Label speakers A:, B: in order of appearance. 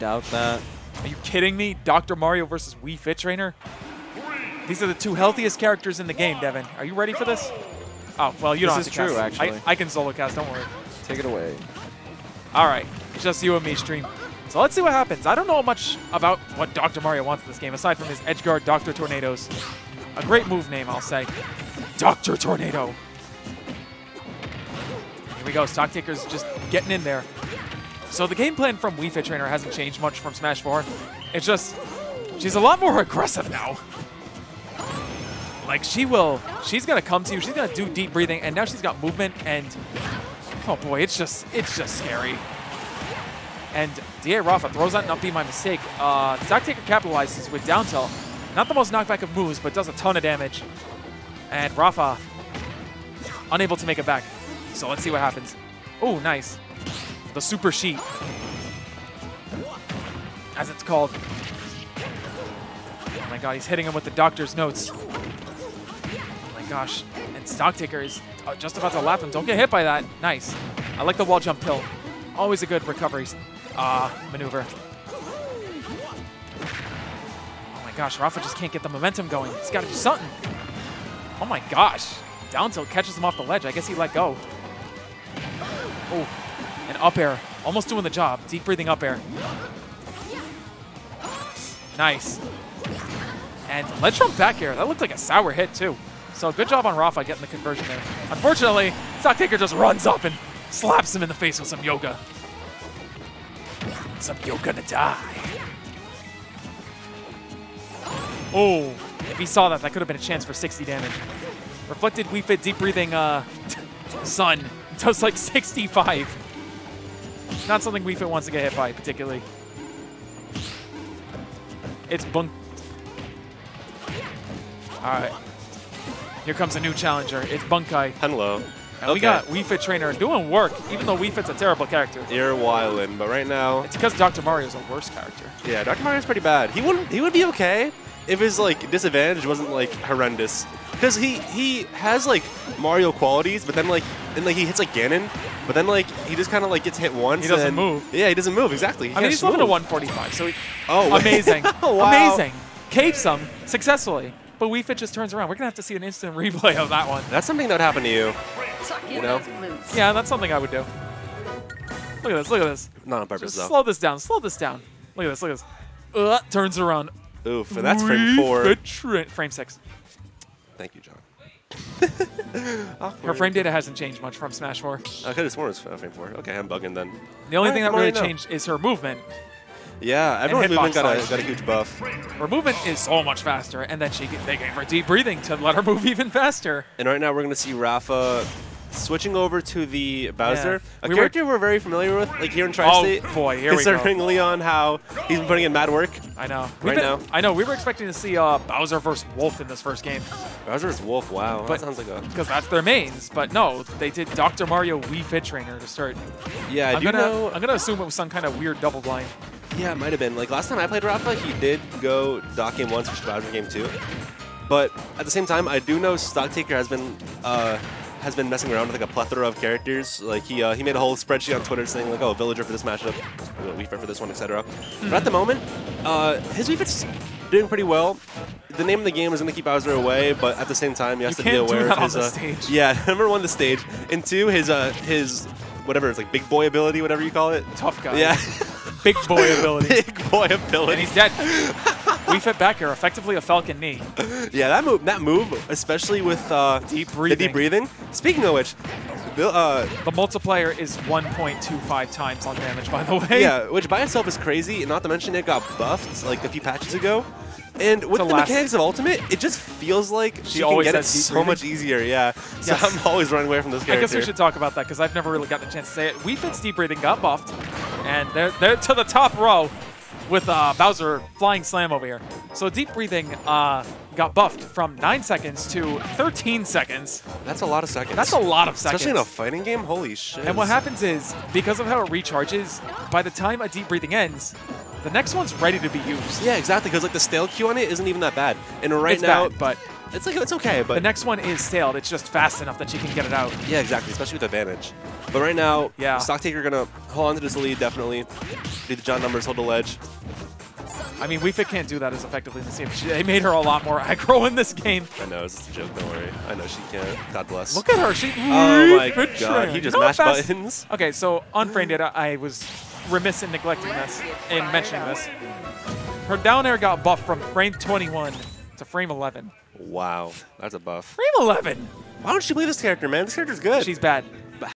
A: doubt that.
B: Are you kidding me? Dr. Mario versus Wii Fit Trainer? These are the two healthiest characters in the game, Devin. Are you ready for this? Oh, well, you
A: This
B: don't
A: is
B: have to
A: true,
B: cast.
A: actually.
B: I, I can solo cast, don't worry.
A: Take it away.
B: All right, it's just you and me stream. So let's see what happens. I don't know much about what Dr. Mario wants in this game, aside from his edge guard, Dr. Tornadoes. A great move name, I'll say. Dr. Tornado. Here we go. Stock Taker's just getting in there. So the game plan from Wii Fit Trainer hasn't changed much from Smash 4. It's just, she's a lot more aggressive now. Like, she will, she's to come to you, she's to do deep breathing, and now she's got movement, and Oh boy, it's just it's just scary. And DA Rafa throws that up B, my mistake. Uh, Stock Taker capitalizes with down tilt. Not the most knockback of moves, but does a ton of damage. And Rafa unable to make it back. So let's see what happens. Oh, nice. The super sheet. As it's called. Oh my god, he's hitting him with the doctor's notes. Oh my gosh. And Stock Taker is uh, just about to lap him. Don't get hit by that. Nice. I like the wall jump pill. Always a good recovery uh, maneuver. Oh my gosh, Rafa just can't get the momentum going. He's got to do something. Oh my gosh. Down tilt catches him off the ledge. I guess he let go. Oh, up air. Almost doing the job. Deep breathing up air. Nice. And ledge from back air. That looked like a sour hit, too. So good job on Rafa getting the conversion there. Unfortunately, Stock Taker just runs up and slaps him in the face with some yoga. Some yoga to die. Oh, if he saw that, that could have been a chance for 60 damage. Reflected Wii Fit Deep Breathing uh, Sun does like 65. Not something Wii Fit wants to get hit by, particularly. It's bunk. Alright. Here comes a new challenger. It's Bunkai.
C: Hello.
B: And we got Wii Fit Trainer doing work, even though Wii Fit's a terrible character.
C: You're wildin', but right now,
B: It's because Dr. Mario's a worse character.
C: yeah, Dr. Mario's pretty bad. He wouldn't. He would be okay if his like disadvantage wasn't like horrendous. Because he he has like Mario qualities, but then like and like he hits like Ganon, but then like he just kind of like gets hit once.
B: He doesn't
C: and-
B: move.
C: Yeah, he doesn't move exactly. He
B: I mean, he's living to 145, so he,
C: Oh,
B: amazing.
C: wow.
B: Amazing. Capes him successfully. But Wii Fit just turns around. We're going to have to see an instant replay of that one.
C: That's something that would happen to you. You know?
B: Yeah, that's something I would do. Look at this. Look at this.
C: Not on purpose
B: Just
C: though.
B: slow this down. Slow this down. Look at this. Look at this. Uh, turns around.
C: Oof, and that's frame four.
B: Fit frame six.
C: Thank you, John.
B: Her frame data hasn't changed much from Smash 4.
C: I could have sworn it was uh, frame four. Okay, I'm bugging then.
B: The only
C: Alright,
B: thing that really
C: know.
B: changed is her movement.
C: Yeah, everyone's movement got a got a huge buff.
B: Her movement is so much faster, and then she they gave her deep breathing to let her move even faster.
C: And right now we're going to see Rafa switching over to the Bowser, a
B: We were-
C: character we're very familiar with, like here in Tri-State.
B: Oh, boy, here we go.
C: Considering Leon, how he's been putting in mad work.
B: I know.
C: Right
B: been-
C: now.
B: I know. We were expecting to see uh, Bowser versus Wolf in this first game
C: Bowser's Wolf, wow,
B: But-
C: that sounds like a...
B: because that's their mains. But no, they did Dr. Mario Wii Fit Trainer to start.
C: Yeah, I
B: I'm
C: do
B: gonna
C: know...
B: I'm gonna assume it was some kind of weird double blind.
C: Yeah, it might have been. Like, last time I played Rafa, he did go Doc Game 1 switch to Bowser Game 2. But at the same time, I do know Stock Taker has been... Uh, has been messing around with like a plethora of characters. Like he uh, he made a whole spreadsheet on Twitter saying like, oh, villager for this matchup, Fit for this one, etc. But at the moment, uh, his Fit's doing pretty well. The name of the game is going to keep Bowser away, but at the same time, he has
B: You
C: to be aware of his.
B: the
C: uh,
B: stage.
C: Yeah, number one, the stage, and two, his uh his whatever it's like big boy ability, whatever you call it.
B: Tough guy.
C: Yeah,
B: Big boy ability.
C: big boy
B: and
C: ability.
B: he's dead. Wii Fit back here, effectively a Falcon knee.
C: Yeah, that move, that move, especially with uh,
B: Deep
C: the
B: breathing.
C: deep breathing. Speaking of which, Bill, uh,
B: The multiplier is 1.25 times on damage, by the way.
C: yeah, which by itself is crazy, and not to mention it got buffed like a few patches ago. And with the mechanics of Ultimate, it just feels like she, can
B: always
C: get it so
B: breathing?
C: much easier. Yeah, so
B: Yes.
C: I'm always running away from this
B: I guess we should talk about that because I've never really gotten a chance to say it. Wii Fit's deep breathing got buffed, and they're, they're to the top row with uh, Bowser flying slam over here. So deep breathing uh, got buffed from 9 seconds to 13 seconds.
C: That's a lot of seconds.
B: That's a lot of seconds.
C: Especially in a fighting game. Holy shit.
B: And what happens is, because of how it recharges, by the time a deep breathing ends, the next one's ready to be used.
C: Yeah, exactly. Because like the stale queue on it isn't even that bad. And right
B: it's
C: now,
B: bad, but
C: it's like it's okay. But
B: the next one is staled. It's just fast enough that she can get it out.
C: yeah, exactly. Especially with advantage. But right now,
B: Yeah.
C: Stock Taker gonna hold on to this lead definitely. Do the John numbers, hold the ledge.
B: I mean, Wii Fit can't do that as effectively in this game. She, they made her a lot more aggro in this game.
C: I know it's just a joke. Don't worry. I know she can't. God bless.
B: Look at her. She.
C: Oh my god, he just
B: You know
C: mashed buttons.
B: Okay, so unframed data, I was remiss in neglecting this, in mentioning this. Her down air got buffed from frame 21 to frame 11.
C: Wow, that's a buff.
B: Frame 11.
C: Why don't you play this character, man? This character's good.
B: She's bad.